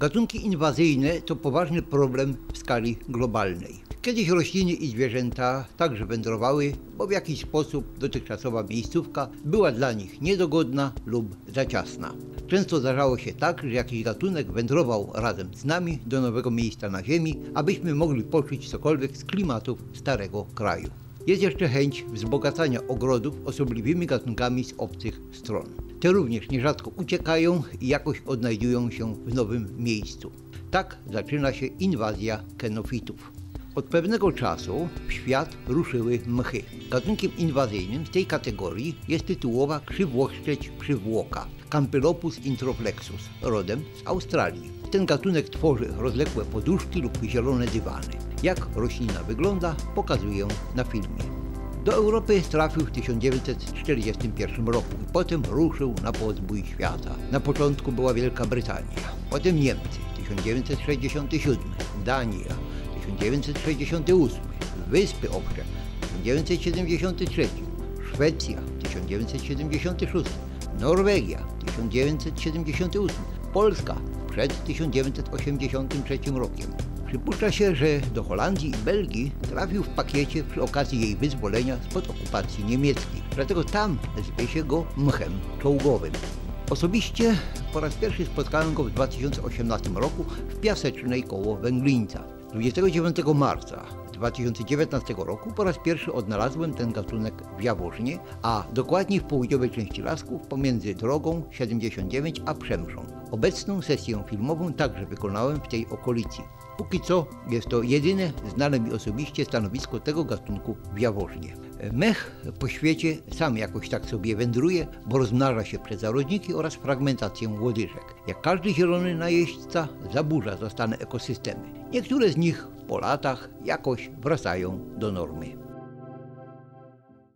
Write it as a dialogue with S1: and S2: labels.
S1: Gatunki inwazyjne to poważny problem w skali globalnej. Kiedyś rośliny i zwierzęta także wędrowały, bo w jakiś sposób dotychczasowa miejscówka była dla nich niedogodna lub za ciasna. Często zdarzało się tak, że jakiś gatunek wędrował razem z nami do nowego miejsca na Ziemi, abyśmy mogli poczuć cokolwiek z klimatów starego kraju. Jest jeszcze chęć wzbogacania ogrodów osobliwymi gatunkami z obcych stron. Te również nierzadko uciekają i jakoś odnajdują się w nowym miejscu. Tak zaczyna się inwazja kenofitów. Od pewnego czasu w świat ruszyły mchy. Gatunkiem inwazyjnym z tej kategorii jest tytułowa krzywłoszczeć przywłoka, Campylopus introflexus, rodem z Australii. Ten gatunek tworzy rozległe poduszki lub zielone dywany. Jak roślina wygląda, pokazuję na filmie. Do Europy trafił w 1941 roku i potem ruszył na podbój świata. Na początku była Wielka Brytania, potem Niemcy 1967, Dania 1968, Wyspy Obsze 1973, Szwecja 1976, Norwegia 1978, Polska przed 1983 rokiem. Przypuszcza się, że do Holandii i Belgii trafił w pakiecie przy okazji jej wyzwolenia spod okupacji niemieckiej. Dlatego tam zwie się go mchem czołgowym. Osobiście po raz pierwszy spotkałem go w 2018 roku w Piasecznej koło Węglińca. 29 marca 2019 roku po raz pierwszy odnalazłem ten gatunek w Jaworznie, a dokładnie w południowej części lasków pomiędzy drogą 79 a Przemszą. Obecną sesję filmową także wykonałem w tej okolicy. Póki co jest to jedyne znane mi osobiście stanowisko tego gatunku w Jaworznie. Mech po świecie sam jakoś tak sobie wędruje, bo rozmnaża się przez zarodniki oraz fragmentację łodyżek. Jak każdy zielony najeźdźca zaburza zastane ekosystemy. Niektóre z nich po latach jakoś wracają do normy.